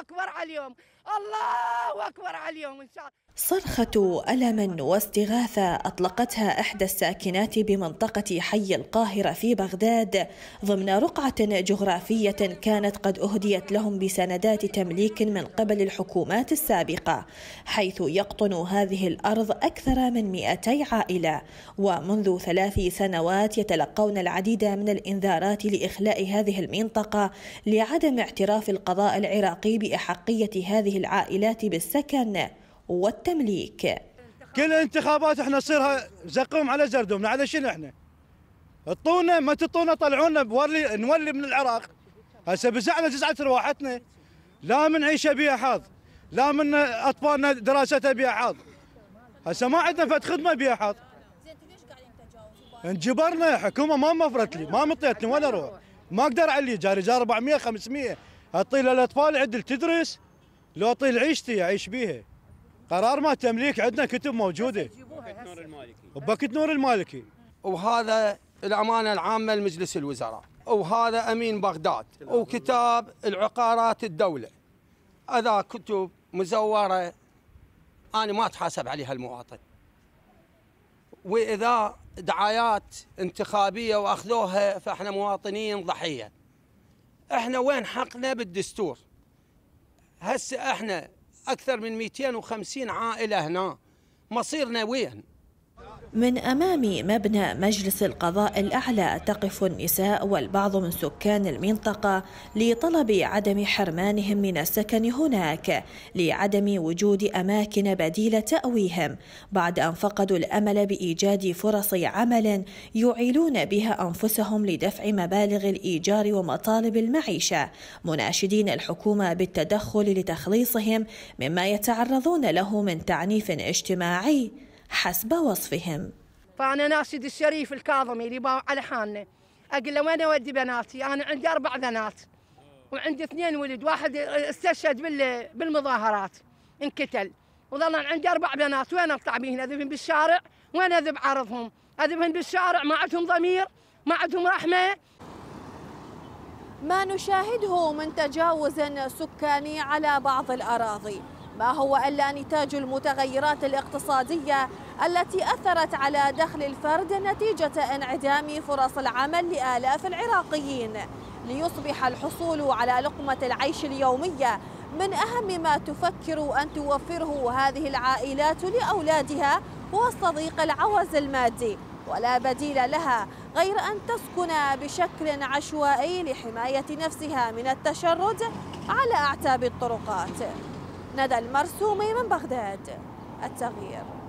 أكبر على اليوم. الله أكبر على اليوم إن شاء الله. صرخة ألم واستغاثة أطلقتها إحدى الساكنات بمنطقة حي القاهرة في بغداد ضمن رقعة جغرافية كانت قد أهديت لهم بسندات تمليك من قبل الحكومات السابقة حيث يقطن هذه الأرض أكثر من 200 عائلة ومنذ ثلاث سنوات يتلقون العديد من الإنذارات لإخلاء هذه المنطقة لعدم اعتراف القضاء العراقي بأحقية هذه العائلات بالسكن. والتمليك. كل الانتخابات إحنا نصيرها زقوم على زردومنا على شنو إحنا؟ اعطونا ما تعطونا طلعونا بورلي نولي من العراق. هسه بزعنا جزعت رواحتنا. لا من عيشه بيها حظ لا من اطفالنا دراستها بيها حظ هسه ما عندنا فد خدمة بيها حظ انجبرنا حكومة ما مفرت لي ما مطيتني وين أروح ما أقدر علي جاري جار 400 500 اعطي للاطفال عدل تدرس لو اعطي عيشتي أعيش بيها. قرار ما تمليك عندنا كتب موجودة. بكت نور المالكي. وبكت نور المالكي. وهذا الأمانة العامة لمجلس الوزراء. وهذا أمين بغداد. وكتاب العقارات الدولة. هذا كتب مزورة أنا ما أتحاسب عليها المواطن. وإذا دعايات انتخابية وأخذوها فإحنا مواطنين ضحية. إحنا وين حقنا بالدستور؟ هسه إحنا أكثر من 250 عائلة هنا. مصيرنا وين؟ من أمام مبنى مجلس القضاء الأعلى تقف النساء والبعض من سكان المنطقة لطلب عدم حرمانهم من السكن هناك لعدم وجود أماكن بديلة تأويهم بعد أن فقدوا الأمل بإيجاد فرص عمل يعيلون بها أنفسهم لدفع مبالغ الإيجار ومطالب المعيشة مناشدين الحكومة بالتدخل لتخليصهم مما يتعرضون له من تعنيف اجتماعي. حسب وصفهم. فأنا ناشد الشريف الكاظمي اللي على حالنا. أقول له وين أودي بناتي؟ أنا عندي أربع بنات وعندي اثنين ولد. واحد استشهد بالمظاهرات انقتل وظل عندي أربع بنات. وين أطلع بهن؟ أذبهم بالشارع؟ وين أذب عرضهم؟ أذبهم بالشارع ما عندهم ضمير ما عندهم رحمة. ما نشاهده من تجاوز سكاني على بعض الأراضي. ما هو إلا نتاج المتغيرات الاقتصادية التي أثرت على دخل الفرد نتيجة انعدام فرص العمل لآلاف العراقيين. ليصبح الحصول على لقمة العيش اليومية من أهم ما تفكر أن توفره هذه العائلات لأولادها هو الصديق العوز المادي ولا بديل لها غير أن تسكن بشكل عشوائي لحماية نفسها من التشرد على أعتاب الطرقات. ندى المرسومي من بغداد التغيير.